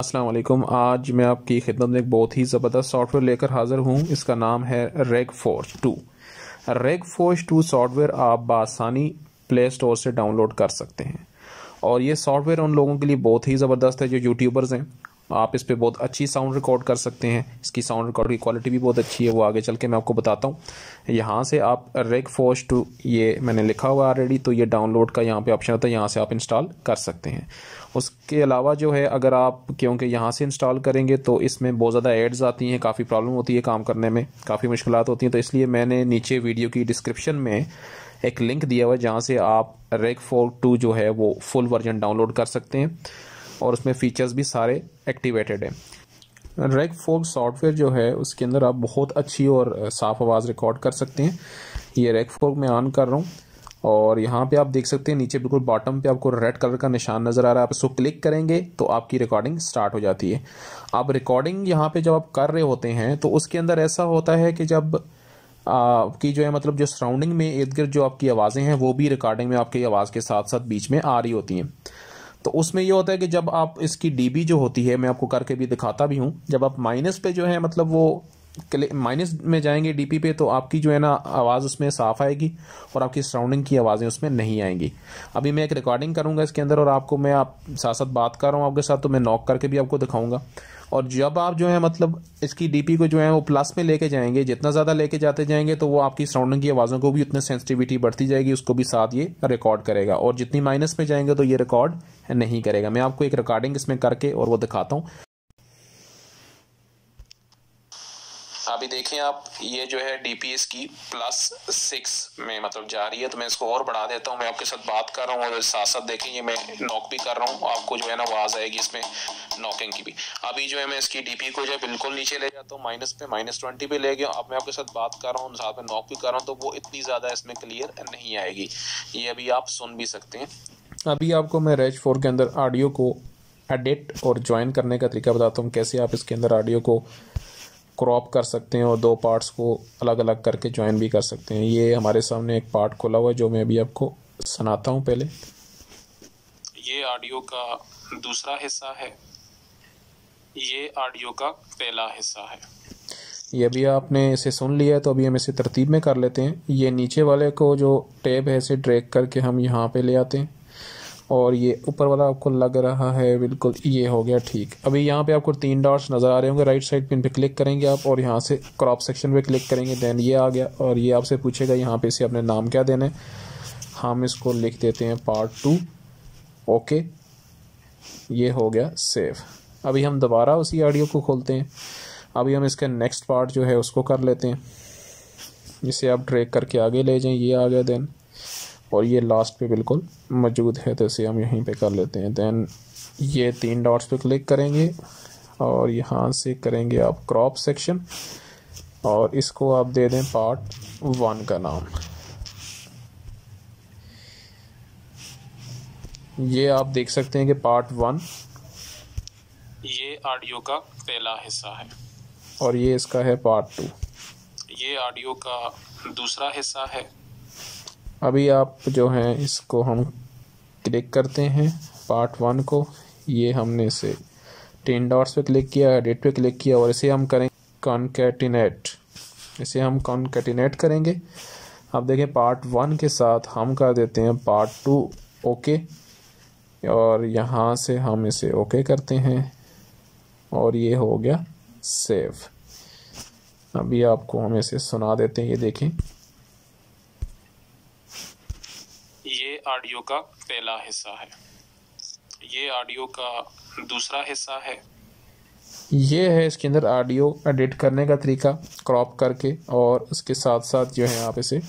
वालेकुम। आज मैं आपकी खिदमत में एक बहुत ही ज़बरदस्त सॉफ्टवेयर लेकर हाज़िर हूँ। इसका नाम है reg force two. Reg force two software आप बासानी प्ले स्टोर से डाउनलोड कर सकते हैं। और ये सॉफ्टवेयर उन लोगों के लिए बहुत ही ज़बरदस्त है जो यूट्यूबर्स हैं। आप इस पर बहुत अच्छी साउंड रिकॉर्ड कर सकते हैं। इसकी साउंड रिकॉर्ड की क्वालिटी भी बहुत अच्छी है, वो आगे चल के मैं आपको बताता हूँ। यहाँ से आप रेग फोर्स टू ये मैंने लिखा हुआ ऑलरेडी तो ये डाउनलोड का यहाँ पे ऑप्शन होता है, यहाँ से आप इंस्टॉल कर सकते हैं। उसके अलावा जो है, अगर आप, क्योंकि यहाँ से इंस्टॉल करेंगे तो इसमें बहुत ज़्यादा एड्स आती हैं, काफ़ी प्रॉब्लम होती है काम करने में, काफ़ी मुश्किल होती हैं। तो इसलिए मैंने नीचे वीडियो की डिस्क्रिप्शन में एक लिंक दिया हुआ है, जहाँ से आप रेग फोर टू जो है, वो फुल वर्जन डाउनलोड कर सकते हैं। और उसमें फीचर्स भी सारे एक्टिवेटेड हैं। रेग फोक सॉफ्टवेयर जो है, उसके अंदर आप बहुत अच्छी और साफ़ आवाज़ रिकॉर्ड कर सकते हैं। ये रेग फोक मैं ऑन कर रहा हूँ। और यहाँ पे आप देख सकते हैं, नीचे बिल्कुल बॉटम पे आपको रेड कलर का निशान नज़र आ रहा है। आप इसको क्लिक करेंगे तो आपकी रिकॉर्डिंग स्टार्ट हो जाती है। आप रिकॉर्डिंग यहाँ पे जब आप कर रहे होते हैं तो उसके अंदर ऐसा होता है कि जब आपकी जो है मतलब जो सराउंडिंग में इर्द गिर्द जो आपकी आवाज़ें हैं, वो भी रिकॉर्डिंग में आपकी आवाज़ के साथ साथ बीच में आ रही होती हैं। तो उसमें ये होता है कि जब आप इसकी डीबी जो होती है, मैं आपको करके भी दिखाता भी हूँ, जब आप माइनस पे जो है मतलब वो माइनस में जाएँगे डीपी पे तो आपकी जो है ना, आवाज़ उसमें साफ़ आएगी और आपकी सराउंडिंग की आवाज़ें उसमें नहीं आएँगी। अभी मैं एक रिकॉर्डिंग करूँगा इसके अंदर और आपको मैं, आप साथ साथ बात कर रहा हूँ आपके साथ तो मैं नॉक करके भी आपको दिखाऊँगा। और जब आप जो है मतलब इसकी डीपी को जो है, वो प्लस में लेके जाएँगे, जितना ज़्यादा लेके जाते जाएँगे तो वो आपकी सराउंडिंग की आवाज़ों को भी उतनी सेंसिटिविटी बढ़ती जाएगी, उसको भी साथ ये रिकॉर्ड करेगा। और जितनी माइनस में जाएँगे तो ये रिकॉर्ड नहीं करेगा। मैं आपको एक रिकॉर्डिंग इसमें करके और वो दिखाता हूँ। अभी देखें आप, ये जो है डीपीएस की प्लस सिक्स में मतलब जा रही है तो मैं इसको और बढ़ा देता हूँ। मैं आपके साथ बात कर रहा हूँ और साथ साथ देखें, ये मैं नॉक भी कर रहा हूँ। आपको जो है ना आवाज़ आएगी इसमें नॉकिंग की भी। अभी जो है मैं इसकी डीपी को जो है बिल्कुल नीचे ले जाता हूँ। माइनस पे माइनस ट्वेंटी पे ले गया। अब मैं आपके साथ बात कर रहा हूँ, साथ में नॉक भी कर रहा हूँ तो वो इतनी ज़्यादा इसमें क्लियर नहीं आएगी। ये अभी आप सुन भी सकते हैं। अभी आपको मैं रेज फोर के अंदर ऑडियो को एडिट और ज्वाइन करने का तरीका बताता हूँ, कैसे आप इसके अंदर ऑडियो को क्रॉप कर सकते हैं और दो पार्ट्स को अलग अलग करके ज्वाइन भी कर सकते हैं। ये हमारे सामने एक पार्ट खोला हुआ है जो मैं अभी आपको सुनाता हूँ पहले। ये ऑडियो का दूसरा हिस्सा है। ये ऑडियो का पहला हिस्सा है। ये अभी आपने इसे सुन लिया है तो अभी हम इसे तरतीब में कर लेते हैं। ये नीचे वाले को जो टेब है इसे ड्रैग करके हम यहाँ पे ले आते हैं। और ये ऊपर वाला आपको लग रहा है, बिल्कुल ये हो गया ठीक। अभी यहाँ पे आपको तीन डॉट्स नज़र आ रहे होंगे राइट साइड पे क्लिक करेंगे आप और यहाँ से क्रॉप सेक्शन पे क्लिक करेंगे देन ये आ गया और ये आपसे पूछेगा यहाँ पे इसे अपने नाम क्या देना है। हम इसको लिख देते हैं पार्ट टू ओके ये हो गया सेव अभी हम दोबारा उसी ऑडियो को खोलते हैं। अभी हम इसका नेक्स्ट पार्ट जो है उसको कर लेते हैं। इसे आप ड्रैग करके आगे ले जाएँ, ये आ गया देन और ये लास्ट पे बिल्कुल मौजूद है तो इसे हम यहीं पे कर लेते हैं। दैन ये तीन डॉट्स पे क्लिक करेंगे और यहाँ से करेंगे आप क्रॉप सेक्शन और इसको आप दे दें पार्ट वन का नाम। ये आप देख सकते हैं कि पार्ट वन ये ऑडियो का पहला हिस्सा है। और ये इसका है पार्ट टू ये ऑडियो का दूसरा हिस्सा है। अभी आप जो हैं, इसको हम क्लिक करते हैं, पार्ट वन को। ये हमने इसे टेन डॉट्स पे क्लिक किया एडिट पे क्लिक किया, और इसे हम करें कॉन्केटिनेट इसे हम कॉन्केटिनेट करेंगे। अब देखें, पार्ट वन के साथ हम कर देते हैं पार्ट टू, ओके। और यहाँ से हम इसे ओके करते हैं, और ये हो गया सेव। अभी आपको हम इसे सुना देते हैं, ये देखें। ऑडियो का पहला हिस्सा है। ये ऑडियो का दूसरा हिस्सा है। ये है इसके अंदर ऑडियो एडिट करने का तरीका, क्रॉप करके, और उसके साथ साथ जो है आप इसे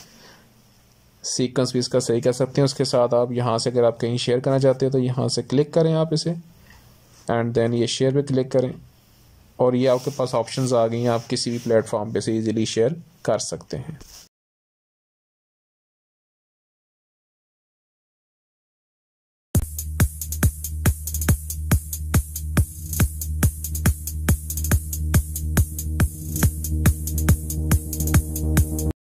सीक्वेंस भी इसका सही कर सकते हैं। उसके साथ आप यहाँ से अगर आप कहीं शेयर करना चाहते हैं तो यहाँ से क्लिक करें आप इसे एंड देन ये शेयर पे क्लिक करें, और ये आपके पास ऑप्शंस आ गई हैं। आप किसी भी प्लेटफॉर्म पे से इजीली शेयर कर सकते हैं।